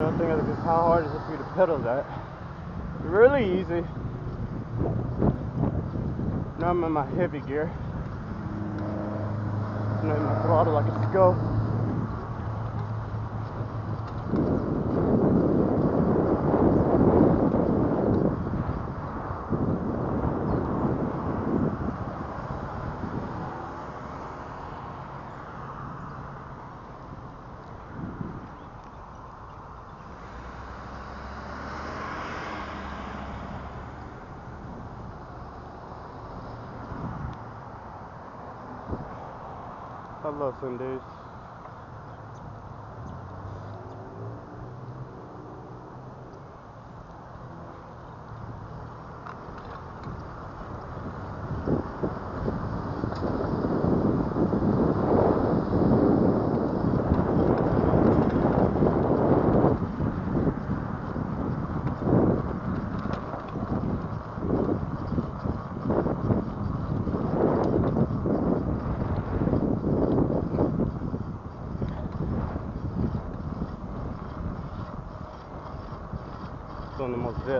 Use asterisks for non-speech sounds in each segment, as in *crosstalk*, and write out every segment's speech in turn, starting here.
The thing is how hard is it for you to pedal that? Really easy. Now I'm in my heavy gear. Now my throttle like a go. I love Sundays.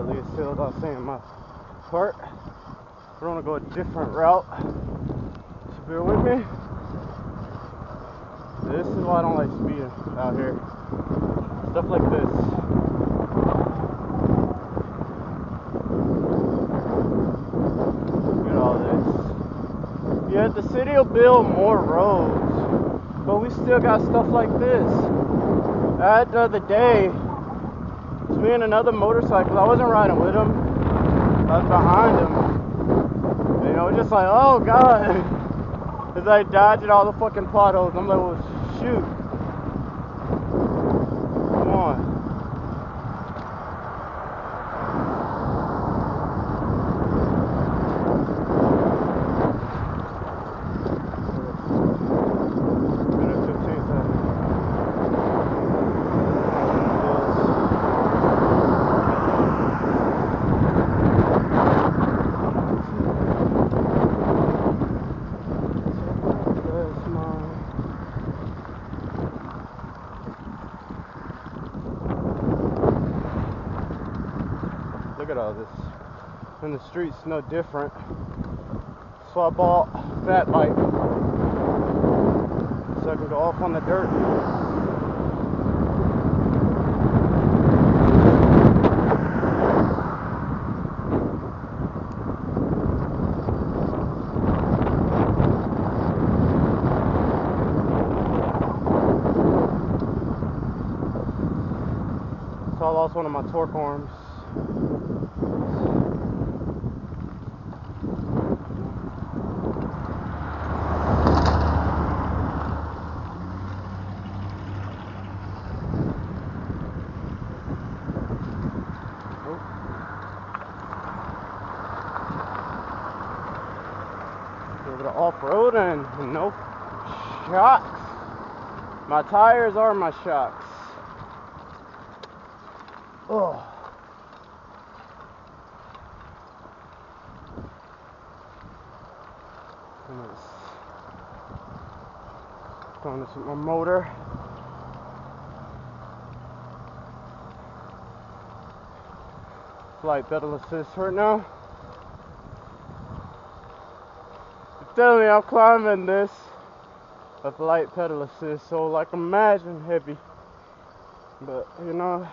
The most deadliest I've seen my part. We're gonna go a different route. So bear with me. This is why I don't like speeding out here. Stuff like this. Look at all this. Yeah, the city will build more roads, but we still got stuff like this. That the other day, me and another motorcycle. I wasn't riding with him. I was behind him. You know, just like, oh god. *laughs* As I dodging all the fucking potholes. I'm like, well, shoot. At all this. And the street's no different. So I bought that bike. So I can go off on the dirt. So I lost one of my torque arms. To off-road and no shocks. My tires are my shocks. Oh. Throwing this with my motor. Flight pedal assist right now. Telling you, I'm climbing this with light pedal assist, so like imagine heavy. But you know,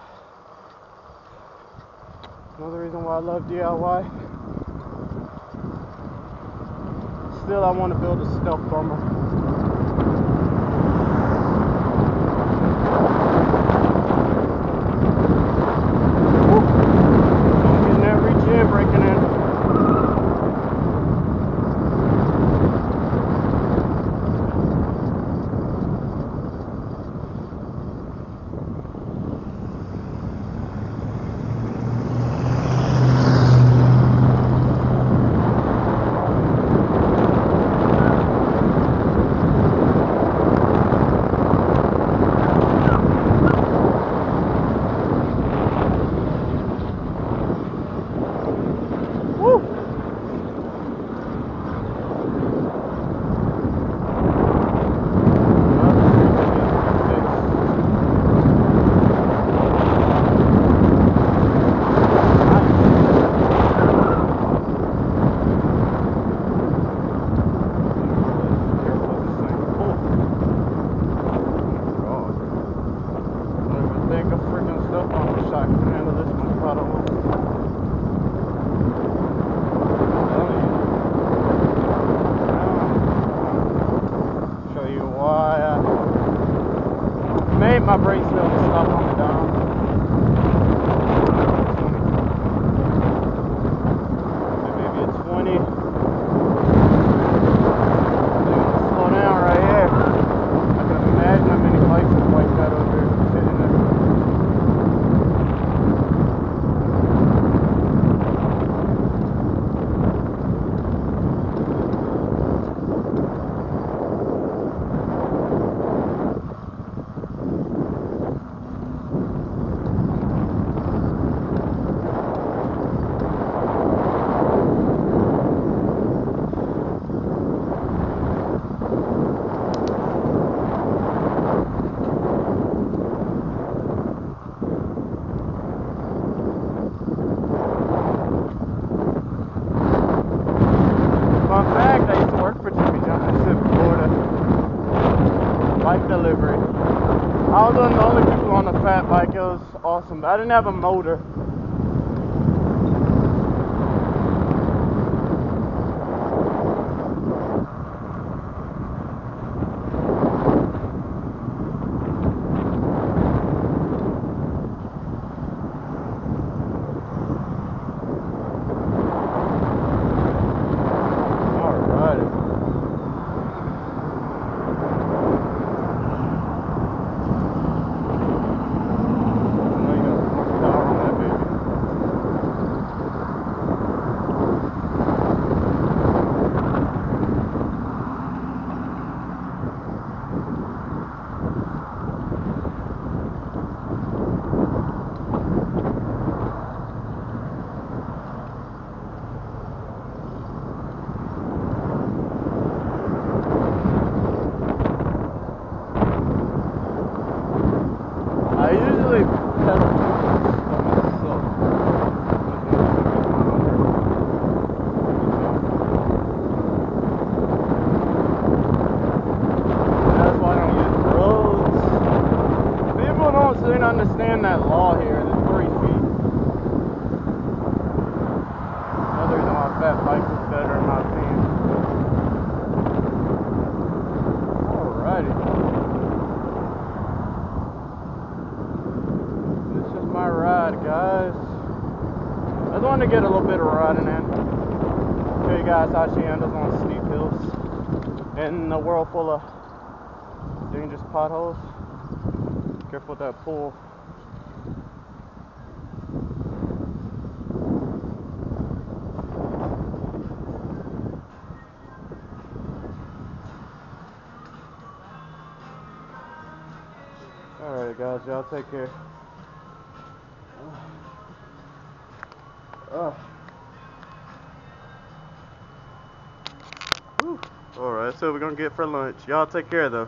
Another reason why I love DIY. Still, I want to build a stealth bomber. check my brakes and stuff on the down. awesome. I didn't have a motor. in a world full of dangerous potholes. Careful with that pool. Alright guys, y'all take care. Ugh. Ugh. Alright, so we're gonna get for lunch. Y'all take care though.